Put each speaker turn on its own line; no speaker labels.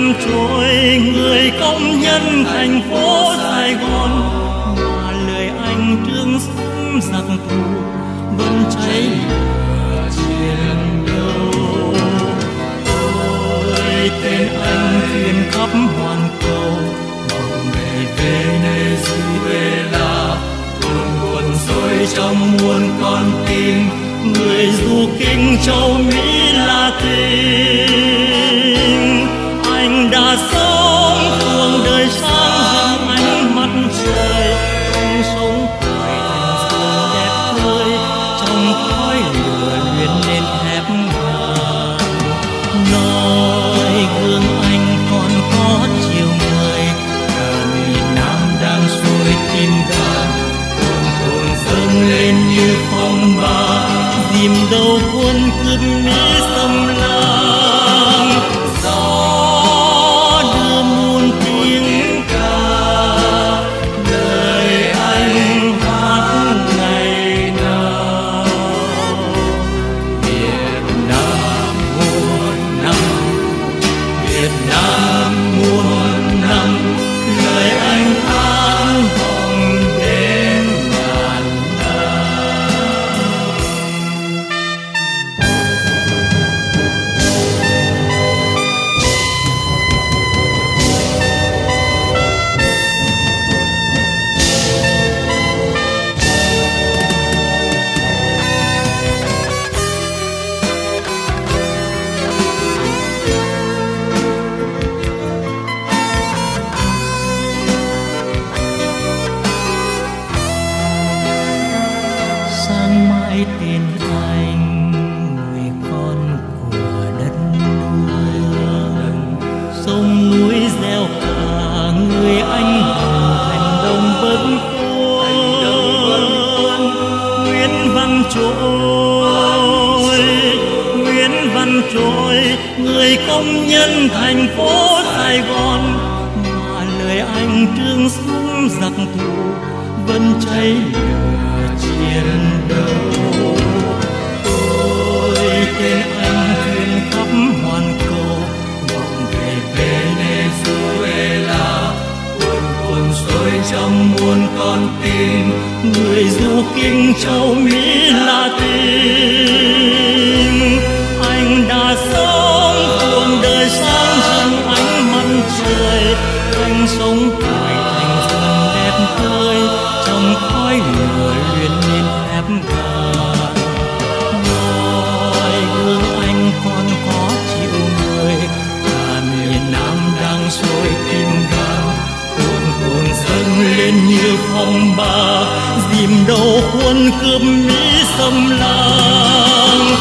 nguyễn trôi người công nhân thành phố sài gòn. Mà lời anh thương súng giặc thù, vẫn cháy lửa chiến đấu. Ôi, tên anh thuyền khắp hoàn cầu vòng về Venezuela. Buồn buồn rồi trong muôn con tim, người du kinh châu Mỹ Latin đã sống, cuộc đời sáng rực ánh mặt trời anh sống tuổi thành sương đẹp tươi trong khói lửa luyện lên thép ngàn nói gương anh còn có chiều người cả miền Nam đang sôi tim gan cuồn cuộn dâng lên như phong ba, dìm đầu quân cướp Mỹ xâm lăng mãi tên anh, người con của đất nước. Sông núi gieo cả người anh thành đồng vẫn khôn nguyễn văn trôi nguyễn văn trôi người công nhân thành phố sài gòn. Mà lời anh trương xuống giặc thù vẫn cháy lửa chiến đấu. Tôi tên anh truyền khắp hoàn cầu vọng về Venezuela. Cuồn cuộn sôi trong muôn con tim, người du kinh châu Mỹ Latin. Anh đã sống cuộc đời sáng trong ánh mặt trời, anh sống tuổi thành xuân đẹp thơ. lên như phong ba dìm đầu quân cướp mỹ xâm lăng